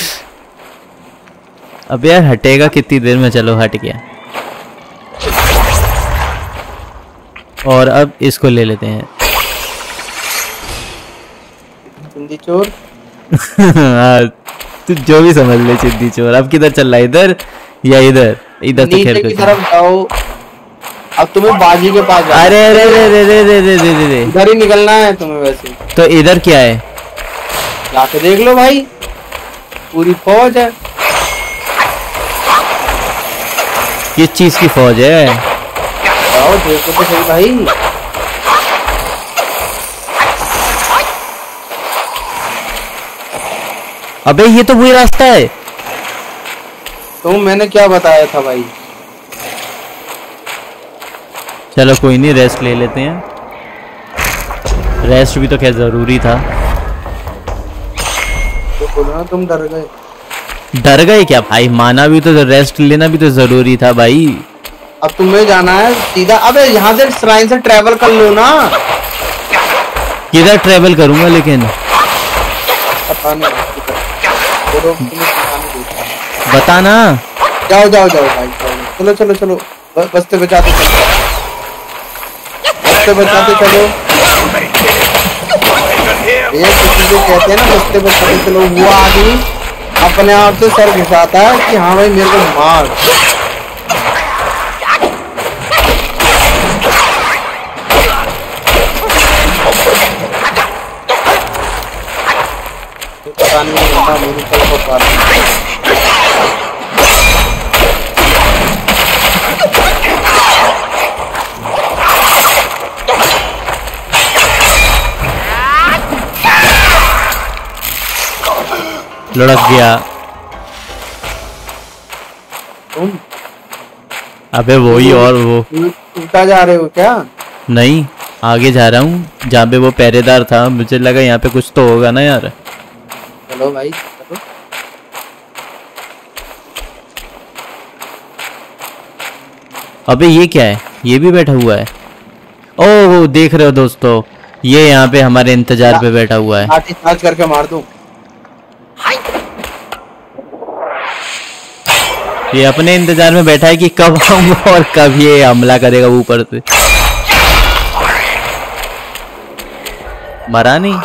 अब यार हटेगा कितनी देर में? चलो हट गया। और अब इसको ले लेते हैं। चिंदी चोर [LAUGHS] हाँ, तू जो भी समझ ले सिद्धि चोर अब किधर चल रहा है? इधर या इधर? इधर तो खैर की तरफ़ जाओ। अब तुम्हें बाजी के पास अरे अरे अरे अरे अरे अरे अरे अरे अरे। इधर ही निकलना है तुम्हें वैसे। तो इधर क्या है? जाके देख लो भाई। पूरी फौज है। किस चीज़ की फौज है? जाओ देखो तो सही भाई। अबे ये तो वही रास्ता है। तो मैंने क्या बताया था भाई? चलो कोई नहीं रेस्ट ले लेते हैं। रेस्ट भी तो खैर ज़रूरी था। तो ना तुम डर गए। डर गए क्या भाई? माना भी तो रेस्ट लेना भी तो ज़रूरी था भाई। अब तुम्हें जाना है सीधा। अबे यहाँ से श्राइन से ट्रेवल कर लो ना। किधर ट्रेवल करूँगा लेकिन? पता नहीं। बताना जाओ जाओ जाओ भाई चलो चलो चलो। बस्ते बचाते चलो। बस्ते बचाते चलो। ये किसी को कहते हैं ना बस्ते बचाते चलो। वो आदमी अपने आप से सर घिसाता है कि हाँ भाई मेरे को मार। पता नहीं बंदा मेरी आ रहा है। लुढ़क गया। तुम? अबे वही और वो। उल्टा जा रहे हो क्या? नहीं आगे जा रहा हूँ। जहाँ पे वो पहरेदार था मुझे लगा यहाँ पे कुछ तो होगा ना यार। चलो भाई चलो। अबे ये क्या है? ये भी बैठा हुआ है। ओ वो देख रहे हो दोस्तों ये यहाँ पे हमारे इंतज़ार पे बैठा हुआ है। चार्ज करके मार दूँ। ये अपने इंतज़ार में बैठा है कि कब आऊँगा और कब ये हमला करेगा ऊपर से। मरा नहीं?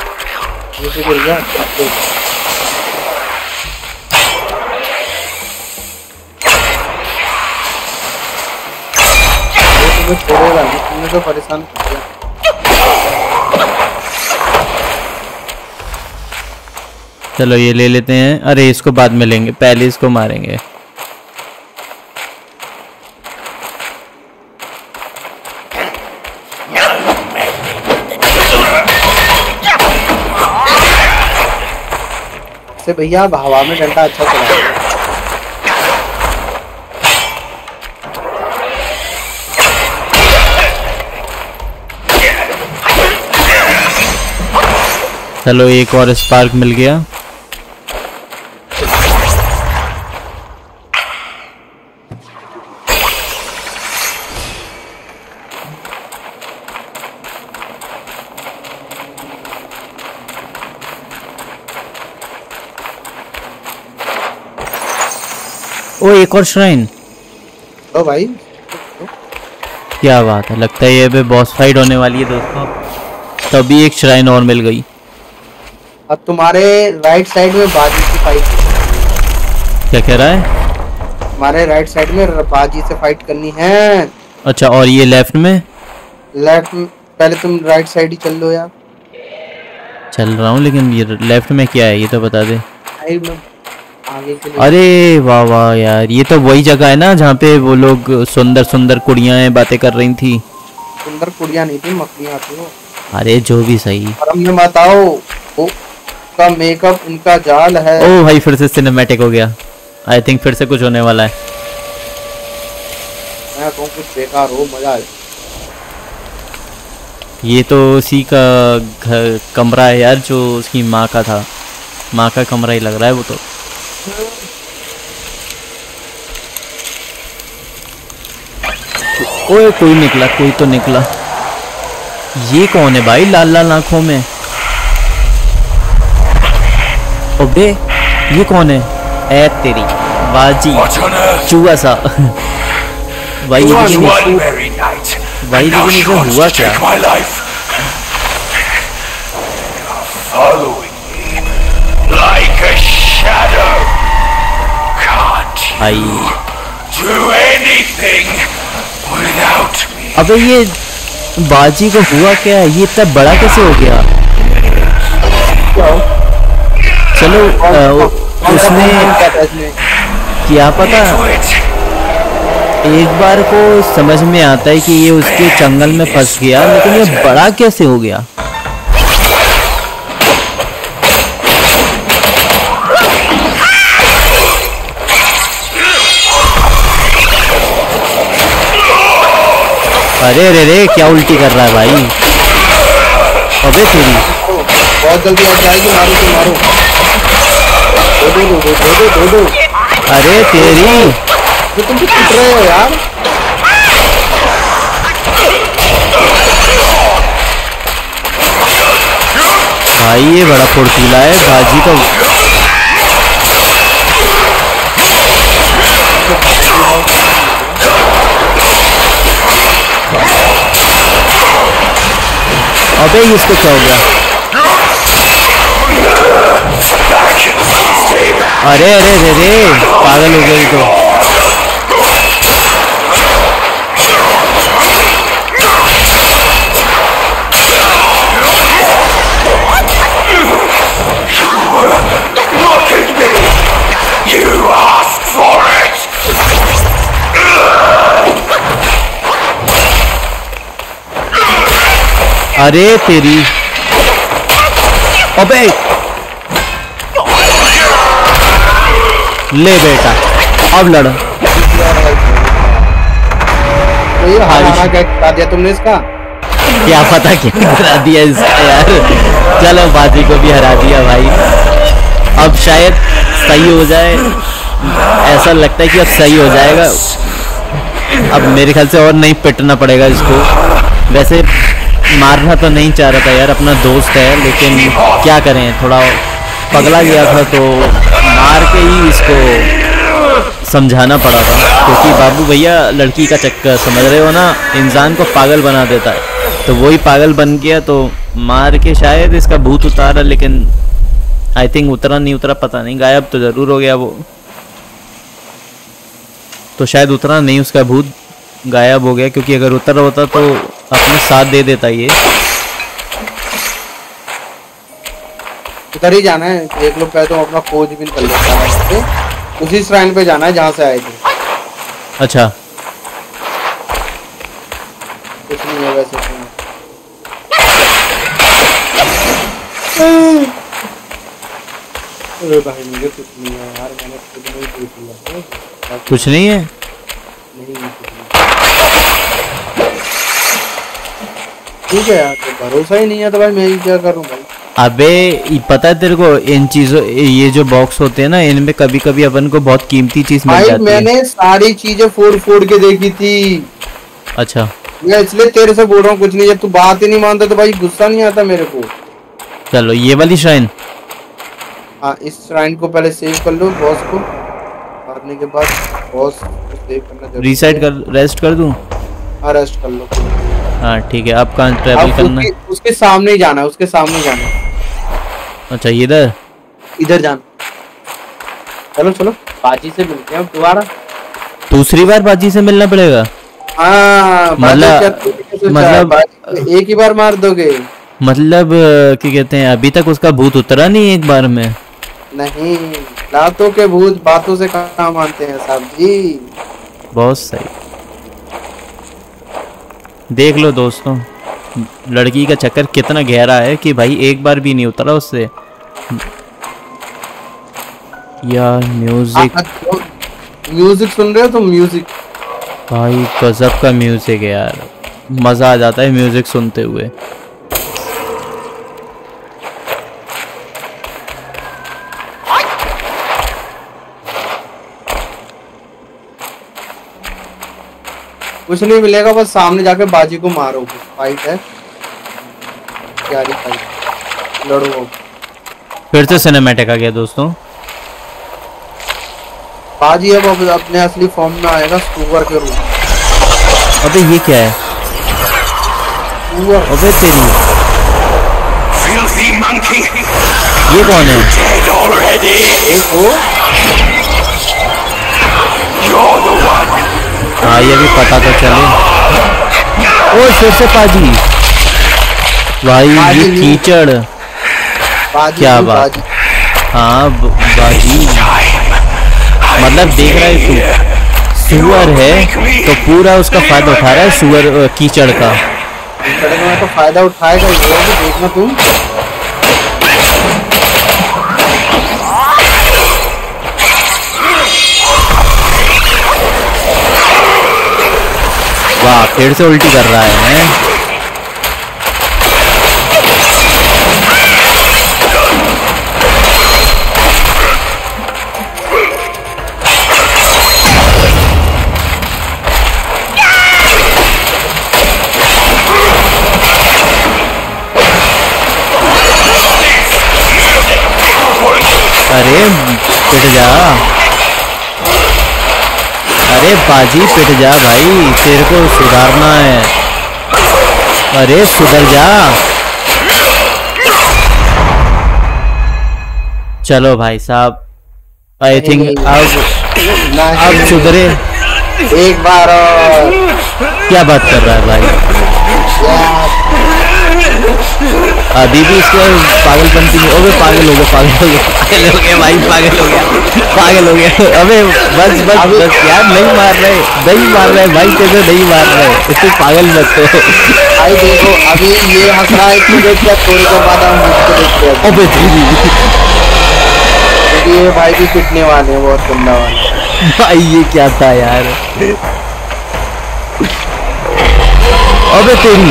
तुम्हें छोड़ेगा नहीं तुमने तो परेशान कर दिया। चलो ये ले लेते हैं। अरे इसको बाद में लेंगे पहले इसको मारेंगे। से भैया अब हवा में डंडा अच्छा चला। चलो एक और स्पार्क मिल गया। ओ एक और श्राइन। तो भाई। क्या बात है लगता है ये बॉस फाइट होने वाली है दोस्तों। तभी एक श्राइन और मिल गई। अब तुम्हारे राइट साइड में बाजी की फाइट क्या कह रहा है? हमारे राइट साइड में बाजी से फाइट करनी है। अच्छा और ये लेफ़्ट में? लेफ़्ट पहले तुम राइट साइड ही चल लो यार। चल रहा हूँ लेकिन ये लेफ़्ट में क्या है ये तो बता दे। अरे वाह वाह यार ये तो वही जगह है ना जहाँ पे वो लोग सुंदर सुंदर कुड़ियाँ बातें कर रही थी। सुंदर कुड़ियाँ नहीं थी मकड़ियाँ थी अरे जो भी सही। और बताओ का मेकअप इनका जाल है। ओ भाई फिर से सिनेमैटिक हो गया। आई थिंक फिर से कुछ होने वाला है। मैं कहूँ कुछ बेकार हो मज़ा आए। ये तो उसी का घर कमरा है यार जो उसकी माँ का था। माँ का कमरा ही लग रहा है वो तो। ओए कोई निकला कोई तो निकला। ये कौन है भाई लाल लाल आँखों में? ओबे ये कौन है? ऐ तेरी बाजी। चूहा सा। भाई लेकिन भाई ये इसमें हुआ क्या? अबे ये बाजी को हुआ क्या? ये इतना बड़ा कैसे हो गया? चलो उ- उसने क्या पता? एक बार को समझ में आता है कि ये उसके जंगल में फंस गया, लेकिन ये बड़ा कैसे हो गया? अरे रे रे क्या उल्टी कर रहा है भाई? अबे तेरी। बहुत जल्दी आ जाएगी मारो तो मारो। दो दो अरे तेरी। तो तुम भी टूट रहे हो यार। भाई ये बड़ा फुर्तीला है बाजी तो अबे इसको क्या हो गया? अरे अरे अरे अरे पागल हो गई तो। अरे तेरी। अबे ले बेटा। अब लड़। तो ये हराना क्या बता दिया तुमने इसका? क्या पता क्या हरा दिया इसका यार। चलो बाजी को भी हरा दिया भाई। अब शायद सही हो जाए। ऐसा लगता है कि अब सही हो जाएगा। अब मेरे ख्याल से और नहीं पिटना पड़ेगा इसको। वैसे मारना तो नहीं चाह रहा था यार अपना दोस्त है लेकिन क्या करें थोड़ा पगला गया था तो मार के ही इसको समझाना पड़ा था। क्योंकि बाबू भैया लड़की का चक्कर, समझ रहे हो ना? इंसान को पागल बना देता है। तो वही पागल बन गया तो मार के शायद इसका भूत उतारा, लेकिन आई थिंक उतरा नहीं, उतरा पता नहीं। गायब तो ज़रूर हो गया वो। तो शायद उतरा नहीं, उसका भूत गायब हो गया, क्योंकि अगर उतर होता तो अपने साथ दे देता ये। उधर ही जाना है। एक लोग कहते हो अपना खोज भी कर लेता है। तो उसी श्राइन पे जाना है जहाँ से आए थे। अच्छा। कुछ नहीं है वैसे तो। अरे भाई मुझे कुछ नहीं है यार मैंने खुद नहीं लिया। कुछ नहीं है? नहीं। ठीक है यार तो भरोसा ही नहीं है तो भाई मैं क्या करूँ भाई? अबे पता है तेरे को इन चीज़ों ये जो बॉक्स होते हैं ना इनमें कभी कभी अपन को बहुत कीमती चीज़ मिल भाई जाती है। मैंने सारी चीज़ें फोड़ फोड़ के देखी थी। अच्छा। मैं इसलिए तेरे से बोल रहा हूँ कुछ नहीं जब तू बात ही नहीं मानता तो भाई गुस्सा नहीं आता मेरे को। चलो ये वाली श्राइन हाँ इस श्राइन को पहले सेव कर लो बॉस को। मारने के बाद बॉस को सेव करना ज़रूरी रीसेट कर रेस्ट कर दूँ? हाँ रेस्ट कर लो। हाँ ठीक है आप कहाँ ट्रैवल करना? उसके, है उसके सामने ही जाना है उसके सामने जाना है। अच्छा इधर? इधर जाना। चलो चलो बाजी से मिलते हैं दोबारा। दूसरी बार बाजी से मिलना पड़ेगा? हाँ मतलब- मतलब- एक ही बार मार दोगे। मतलब क्या कहते हैं अभी तक उसका भूत उतरा नहीं एक बार में? नहीं लातों के भूत बातों से कहाँ मानते हैं साहब जी? बहुत सही। देख लो दोस्तों लड़की का चक्कर कितना गहरा है कि भाई एक बार भी नहीं उतरा उससे। यार म्यूज़िक म्यूज़िक सुन रहे हो तो म्यूज़िक भाई गजब का म्यूज़िक है यार। मज़ा आ जाता है म्यूज़िक सुनते हुए। कुछ नहीं मिलेगा बस सामने जाके बाजी को मारो फाइट है। प्यारी फाइट लड़ो। फिर से सिनेमैटिक आ गया दोस्तों। बाजी अब अपने असली फॉर्म में आएगा सुअर के रूप अबे ये क्या है? अबे तेरी। ये कौन है? Dead already. देखो भाई अभी पता तो चले। ओ फिर से पाजी। भाई ये पाजी। कीचड़। क्या बात? हाँ बाजी। मतलब देख रहा है तू। सुअर है तो पूरा उसका फ़ायदा उठा रहा है सुअर कीचड़ का। सड़क में तो फ़ायदा उठाएगा ही भी देखना तुम। वाह फिर से उल्टी कर रहा है? अरे जा अरे बाजी पिट जा भाई तेरे को सुधारना है। अरे सुधर जा। चलो भाई साहब आई थिंक अब अब सुधरे। एक बार और। क्या बात कर रहा है भाई? अभी भी इसके पागलपंती में ओबे पागल हो गया पागल हो गया। पागल हो गया भाई पागल हो गया। पागल हो गया। अबे बस बस बस यार नहीं मार रहे नहीं मार रहे भाई तेरे नहीं मार रहे तू पागल मत हो। भाई देखो अभी ये हंस रहा है इसको देख के थोड़ी देर बाद हम मुझको देखते हैं अबे तेरी क्योंकि ये भाई भी पिटने वाले हैं बहुत गंदा वाले। भाई ये क्या था यार? अबे तेरी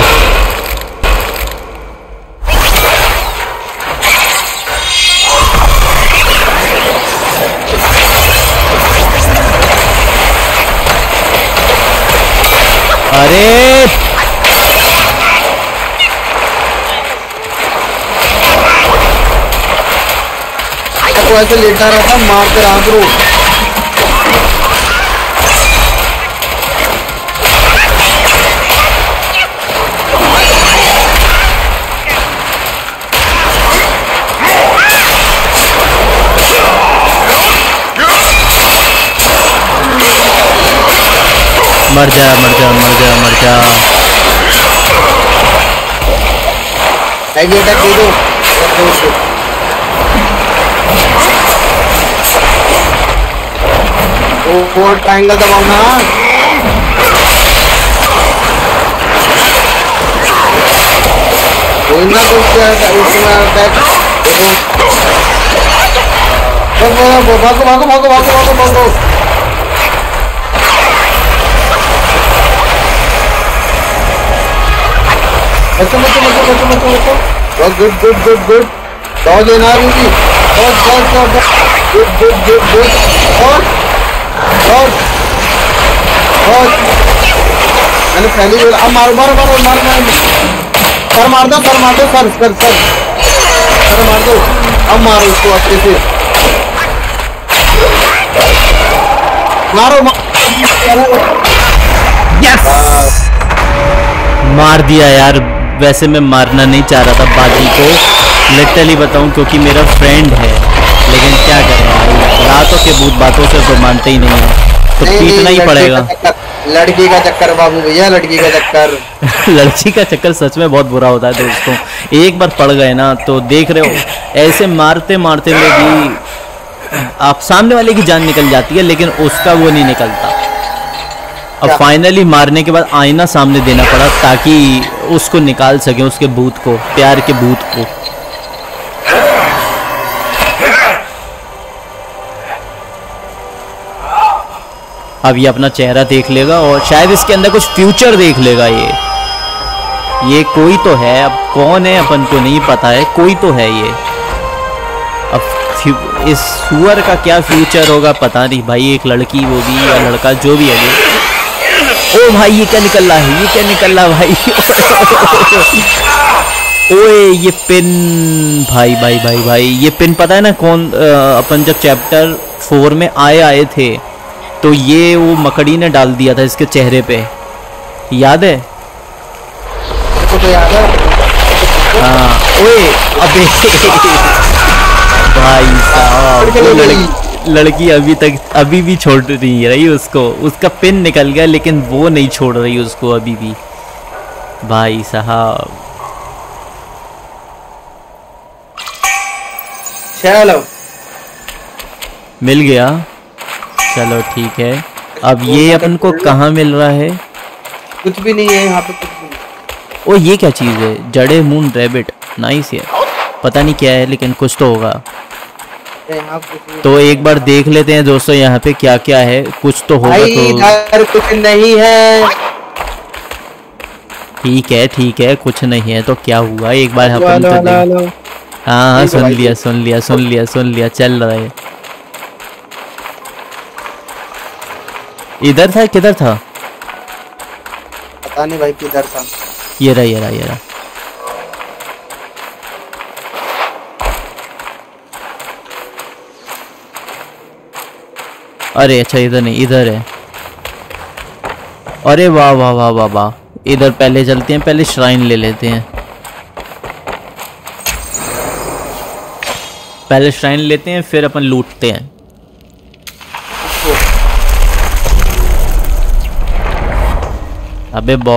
तो ऐसे लेटा रहता मारते रहा करो मर जा मर जा मर जा मर जा। हैवी अटैक दे ओ फोर ट्रायंगल दबाओ ना। कोई ना कुछ उसमें अटैक देखो भागो भागो भागो भागो भागो भागो। बच्चों बच्चों बच्चों बच्चों बच्चों बच्चों बहुत good good good good dodge लेना है Ruby dodge dodge dodge good good good good dodge मैंने पहली अब मारो मारो मारो सर मार दो, सर मार दो, सर सर सर। सर मार दो। अब मारो अच्छे से। मारो यस मार दिया यार। वैसे मैं मारना नहीं चाह रहा था बाजी को। लिटरली बताऊँ, क्योंकि मेरा फ्रेंड है। लेकिन क्या करें? रातों के भूत बातों से तो मानते ही नहीं है। तो पीटना ही पड़ेगा। लड़की का चक्कर बाबू भैया लड़की का चक्कर। [LAUGHS] लड़की का चक्कर सच में बहुत बुरा होता है दोस्तों। एक बार पड़ गए ना तो देख रहे हो ऐसे मारते मारते में भी आप सामने वाले की जान निकल जाती है लेकिन उसका वो नहीं निकलता। अब फाइनली मारने के बाद आईना सामने देना पड़ा ताकि उसको निकाल सके उसके भूत को प्यार के भूत को। अब ये अपना चेहरा देख लेगा और शायद इसके अंदर कुछ फ्यूचर देख लेगा ये। ये कोई तो है, अब कौन है अपन को नहीं पता है, कोई तो है ये। अब इस सुअर का क्या फ्यूचर होगा पता नहीं भाई, एक लड़की वो भी या लड़का जो भी है ये ओ भाई, ये क्या निकल रहा है, ये क्या निकल रहा भाई? [LAUGHS] ओए, ये पिन, भाई भाई भाई भाई, ये पिन पता है ना कौन अपन जब चैप्टर फोर में आए आए थे तो ये वो मकड़ी ने डाल दिया था इसके चेहरे पे। याद है? तो याद है। हाँ। ओए अबे। भाई साहब लड़के लड़की लड़की अभी तक अभी भी छोड़ नहीं रही उसको। उसका पिन निकल गया लेकिन वो नहीं छोड़ रही उसको अभी भी। भाई साहब। चलो। मिल गया। चलो ठीक है। अब ये अपन को कहाँ मिल रहा है? कुछ भी नहीं है यहाँ पे कुछ भी ओ ये क्या चीज़ है? जड़े मून रैबिट। नाइस है पता नहीं क्या है लेकिन कुछ तो होगा। तो एक बार देख लेते हैं दोस्तों यहाँ पे क्या क्या है। कुछ तो होगा तो इधर कुछ नहीं है। ठीक है ठीक है कुछ नहीं है तो क्या हुआ? एक बार अपन तो हाँ हाँ सुन लिया सुन लिया सुन लिया सुन लिया चल रहा है। इधर था किधर था? पता नहीं भाई किधर था। ये रहा ये रहा ये रहा। अरे अच्छा इधर नहीं इधर है। अरे वाह वाह वाह वाह वाह। इधर पहले चलते हैं पहले श्राइन ले लेते हैं। पहले श्राइन लेते हैं फिर अपन लूटते हैं। अबे